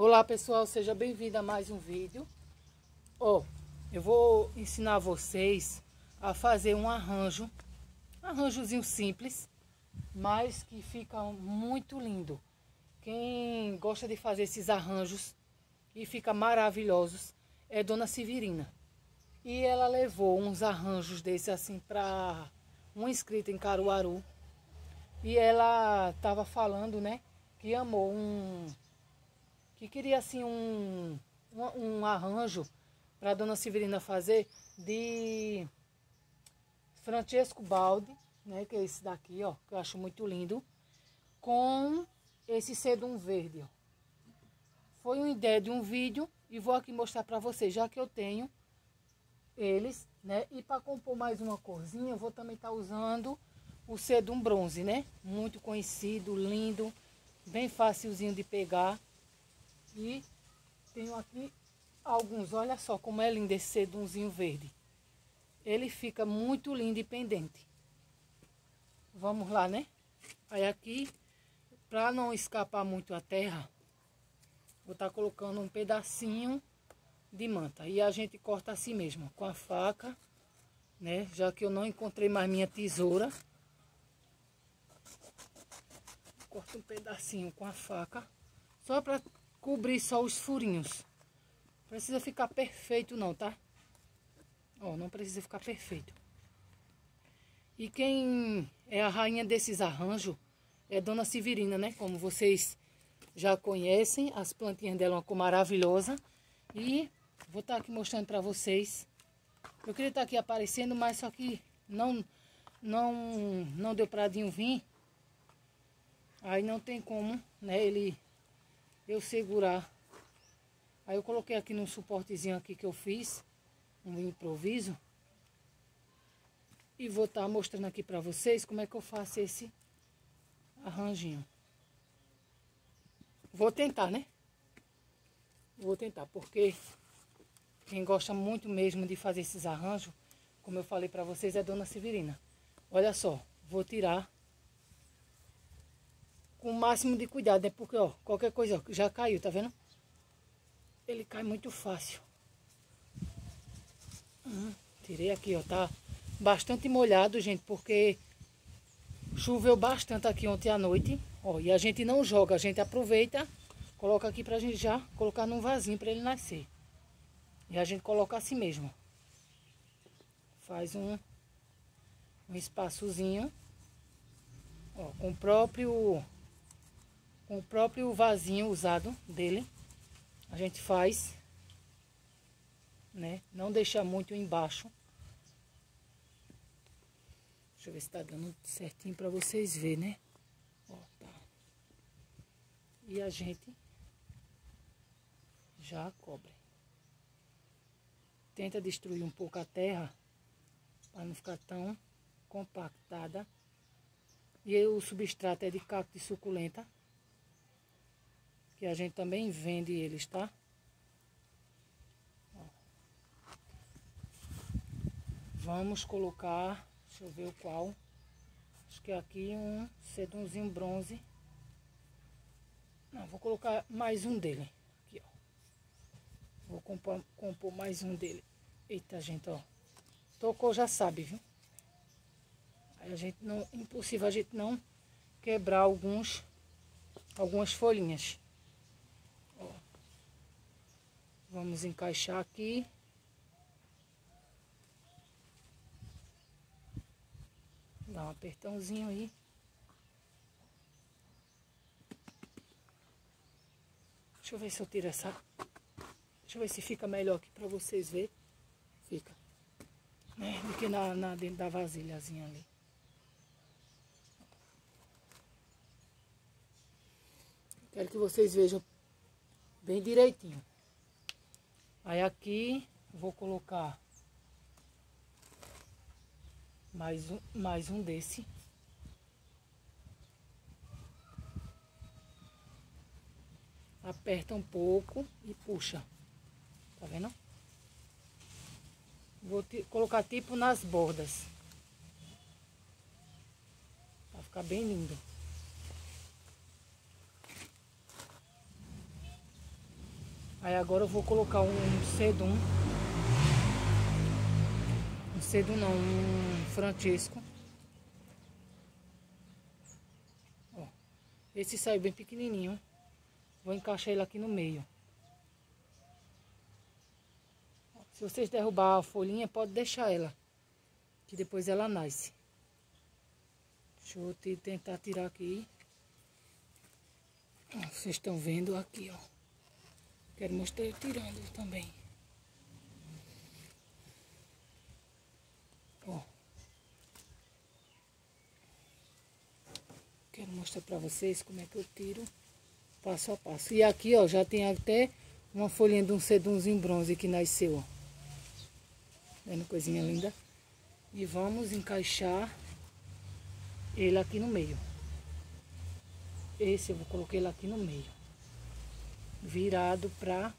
Olá pessoal, seja bem-vindo a mais um vídeo. Ó, oh, eu vou ensinar vocês a fazer um arranjo, arranjozinho simples, mas que fica muito lindo. Quem gosta de fazer esses arranjos e fica maravilhosos é Dona Severina. E ela levou uns arranjos desses assim para um inscrito em Caruaru. E ela estava falando, né, que amou um que queria assim um, um, um arranjo para dona Severina fazer de Francesco Baldi, né, que é esse daqui, ó, que eu acho muito lindo, com esse cedum verde, ó. Foi uma ideia de um vídeo e vou aqui mostrar para vocês, já que eu tenho eles, né? E para compor mais uma corzinha, eu vou também estar tá usando o cedum bronze, né? Muito conhecido, lindo, bem facilzinho de pegar. Tenho aqui alguns, olha só como é lindo esse cedumzinho verde. Ele fica muito lindo e pendente. Vamos lá, né? Aí aqui, para não escapar muito a terra, vou estar tá colocando um pedacinho de manta. E a gente corta assim mesmo, com a faca, né? Já que eu não encontrei mais minha tesoura. Corto um pedacinho com a faca, só para cobrir só os furinhos. Precisa ficar perfeito não, tá? Ó, não precisa ficar perfeito. E quem é a rainha desses arranjos é Dona Severina, né? Como vocês já conhecem, as plantinhas dela é uma cor maravilhosa. E vou estar tá aqui mostrando para vocês. Eu queria estar tá aqui aparecendo, mas só que não, não, não deu para Dinho vir. Aí não tem como, né? Ele eu segurar. Aí eu coloquei aqui num suportezinho aqui que eu fiz, um improviso. E vou estar tá mostrando aqui para vocês como é que eu faço esse arranjinho. Vou tentar, né? Vou tentar, porque quem gosta muito mesmo de fazer esses arranjos, como eu falei para vocês, é a Dona Severina. Olha só, vou tirar com o máximo de cuidado, né? Porque, ó, qualquer coisa ó, já caiu, tá vendo? Ele cai muito fácil. Hum, tirei aqui, ó, tá bastante molhado, gente, porque choveu bastante aqui ontem à noite. Ó, e a gente não joga, a gente aproveita, coloca aqui pra gente já colocar num vasinho pra ele nascer. E a gente coloca assim mesmo. Faz um, um espaçozinho, ó, com o próprio com o próprio vasinho usado dele. A gente faz, né? Não deixar muito embaixo. Deixa eu ver se tá dando certinho para vocês verem, né? Ó, tá. E a gente já cobre. Tenta destruir um pouco a terra para não ficar tão compactada. E o substrato é de cacto de suculenta que a gente também vende eles, tá? Vamos colocar, deixa eu ver o qual. Acho que aqui um sedumzinho bronze. Não, vou colocar mais um dele. Aqui, ó. Vou compor, compor mais um dele. Eita, gente, ó. Tocou, já sabe, viu? Aí a gente não... Impossível a gente não quebrar alguns... Algumas folhinhas. Vamos encaixar aqui. Dá um apertãozinho aí. Deixa eu ver se eu tiro essa... Deixa eu ver se fica melhor aqui pra vocês verem. Fica. Né? Do que na, na, dentro da vasilhazinha ali. Quero que vocês vejam bem direitinho. Aí aqui vou colocar mais um, mais um desse. Aperta um pouco e puxa. Tá vendo? Vou colocar tipo nas bordas. Vai ficar bem lindo. Aí agora eu vou colocar um sedum. Um sedum não, um Francesco. Ó, esse saiu bem pequenininho. Vou encaixar ele aqui no meio. Se vocês derrubar a folhinha, pode deixar ela. Que depois ela nasce. Deixa eu tentar tirar aqui. Vocês estão vendo aqui, ó. Quero mostrar tirando também. Ó. Quero mostrar pra vocês como é que eu tiro passo a passo. E aqui, ó, já tem até uma folhinha de um sedumzinho bronze que nasceu, ó. Vendo coisinha linda? E vamos encaixar ele aqui no meio. Esse eu vou colocar ele aqui no meio. Virado pra...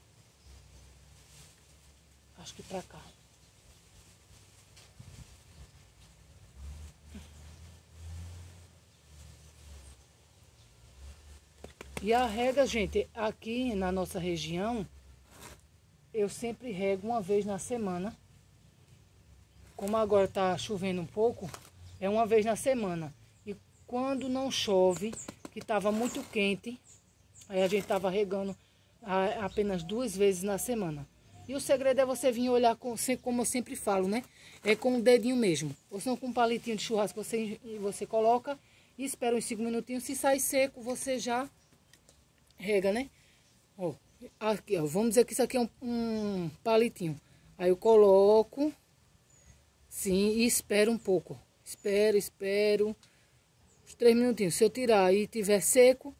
Acho que pra cá. E a rega, gente, aqui na nossa região, eu sempre rego uma vez na semana. Como agora tá chovendo um pouco, é uma vez na semana. E quando não chove, que estava muito quente, aí a gente estava regando apenas duas vezes na semana. E o segredo é você vir olhar, com, como eu sempre falo, né? É com o dedinho mesmo. Ou senão com um palitinho de churrasco você, você coloca e espera uns 5 minutinhos. Se sai seco, você já rega, né? Ó, aqui, ó, vamos dizer que isso aqui é um, um palitinho. Aí eu coloco Sim, e espero um pouco. Espero, espero. Uns três minutinhos. Se eu tirar e tiver seco,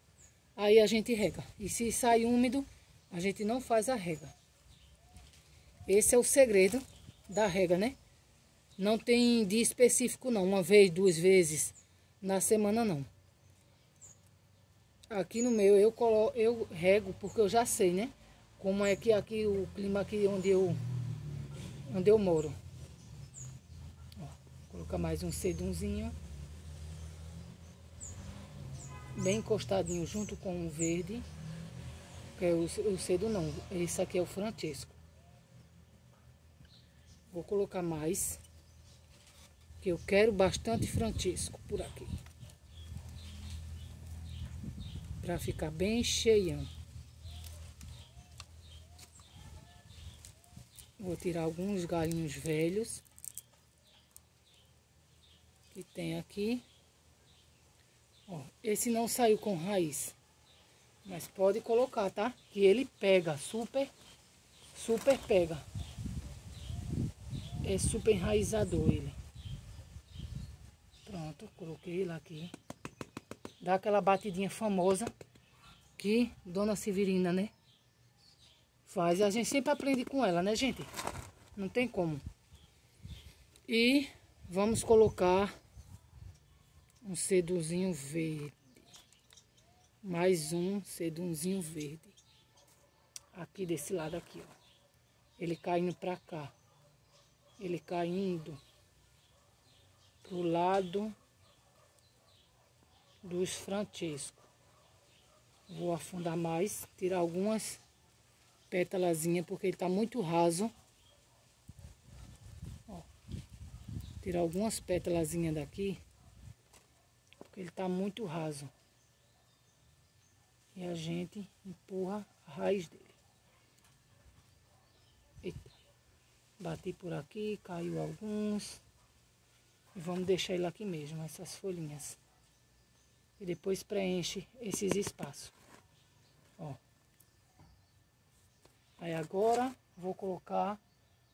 aí a gente rega. E se sair úmido, a gente não faz a rega. Esse é o segredo da rega, né? Não tem dia específico não. Uma vez, duas vezes na semana não. Aqui no meu eu colo, eu rego porque eu já sei, né? Como é que aqui o clima aqui onde eu onde eu moro. Colocar mais um sedumzinho. Bem encostadinho junto com o verde. É o, o cedo não. Esse aqui é o Francesco. Vou colocar mais. Que eu quero bastante Francesco por aqui. Pra ficar bem cheião. Vou tirar alguns galinhos velhos que tem aqui. Ó, esse não saiu com raiz, mas pode colocar, tá? Que ele pega, super, super pega. É super enraizador ele. Pronto, coloquei ele aqui. Dá aquela batidinha famosa que Dona Severina, né? Faz. A gente sempre aprende com ela, né, gente? Não tem como. E vamos colocar um ceduzinho verde. Mais um cedunzinho verde. Aqui desse lado aqui, ó. Ele caindo pra cá. Ele caindo pro lado dos Francesco. Vou afundar mais, tirar algumas pétalazinhas, porque ele tá muito raso. Ó, tirar algumas pétalazinhas daqui. Ele está muito raso. E a gente empurra a raiz dele. Eita. Bati por aqui, caiu alguns. E vamos deixar ele aqui mesmo, essas folhinhas. E depois preenche esses espaços. Ó. Aí agora vou colocar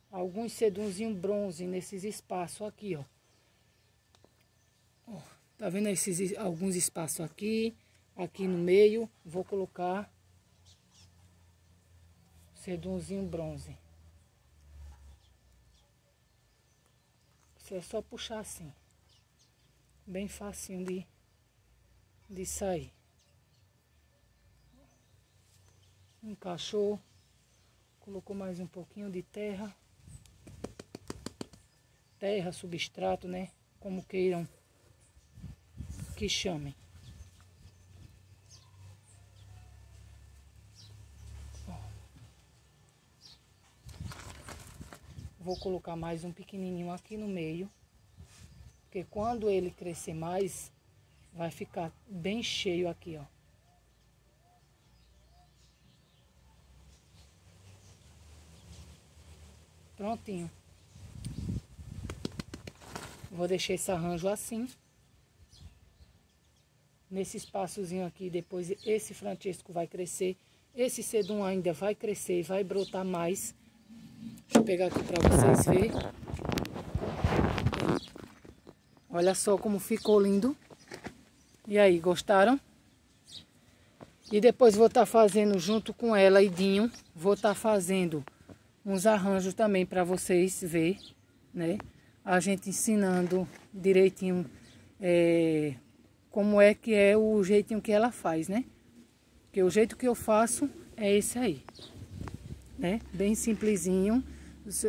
alguns sedunzinhos bronze nesses espaços aqui, ó. ó. Tá vendo esses alguns espaços aqui, aqui no meio, vou colocar sedumzinho bronze. Isso é só puxar assim. Bem facinho de, de sair. Encaixou. Colocou mais um pouquinho de terra. Terra, substrato, né? Como queiram que chamem. Vou colocar mais um pequenininho aqui no meio. Porque quando ele crescer mais, vai ficar bem cheio aqui, ó. Prontinho. Vou deixar esse arranjo assim. Nesse espaçozinho aqui, depois esse Francesco vai crescer. Esse sedum ainda vai crescer, vai brotar mais. Deixa eu pegar aqui para vocês verem. Olha só como ficou lindo. E aí, gostaram? E depois vou estar tá fazendo junto com ela e Dinho, vou estar tá fazendo uns arranjos também para vocês ver, né? A gente ensinando direitinho é, como é que é o jeitinho que ela faz, né? Porque o jeito que eu faço é esse aí, né? Bem simplesinho,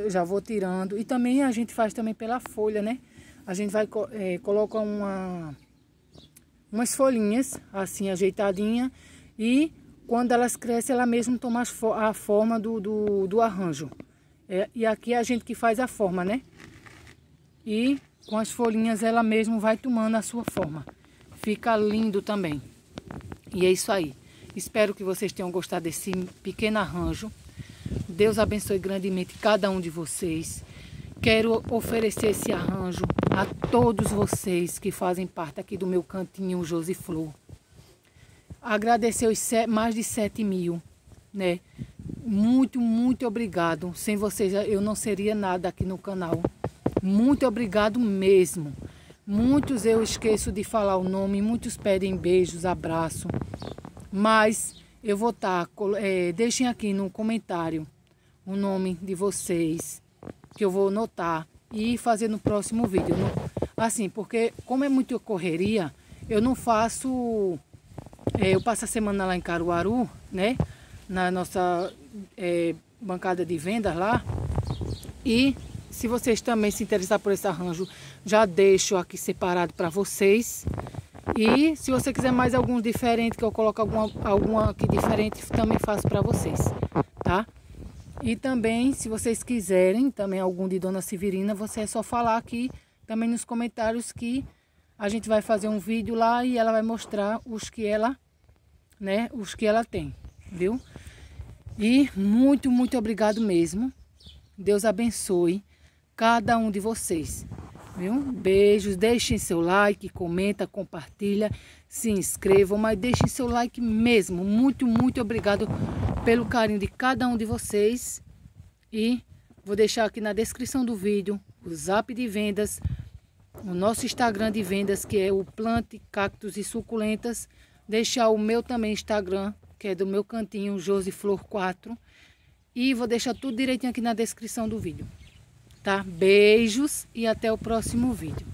já vou tirando. E também a gente faz também pela folha, né? A gente vai é, colocar uma, umas folhinhas assim ajeitadinha e quando elas crescem, ela mesmo toma a forma do, do, do arranjo. É, e aqui é a gente que faz a forma, né? E com as folhinhas ela mesmo vai tomando a sua forma. Fica lindo também. E é isso aí. Espero que vocês tenham gostado desse pequeno arranjo. Deus abençoe grandemente cada um de vocês. Quero oferecer esse arranjo a todos vocês que fazem parte aqui do meu cantinho Josiflor agradecer os mais de 7 mil, né? Muito, muito obrigado. Sem vocês eu não seria nada aqui no canal. Muito obrigado mesmo. Muitos eu esqueço de falar o nome, muitos pedem beijos, abraço. Mas eu vou estar, tá, é, deixem aqui no comentário o nome de vocês, que eu vou notar e fazer no próximo vídeo. Assim, porque como é muito correria, eu não faço é, eu passo a semana lá em Caruaru, né? Na nossa é, bancada de vendas lá. E se vocês também se interessar por esse arranjo, já deixo aqui separado para vocês. E se você quiser mais algum diferente, que eu coloque alguma, alguma aqui diferente, também faço para vocês, tá? E também, se vocês quiserem, também algum de Dona Severina, você é só falar aqui também nos comentários que a gente vai fazer um vídeo lá e ela vai mostrar os que ela, né, os que ela tem, viu? E muito, muito obrigado mesmo. Deus abençoe cada um de vocês, viu? Beijos, deixem seu like, comenta, compartilha, se inscrevam, mas deixem seu like mesmo. Muito, muito obrigado pelo carinho de cada um de vocês. E vou deixar aqui na descrição do vídeo o zap de vendas, o nosso Instagram de vendas, que é o Plante Cactos e Suculentas. Deixar o meu também Instagram, que é do meu cantinho, Josiflor4. E vou deixar tudo direitinho aqui na descrição do vídeo. Tá? Beijos e até o próximo vídeo.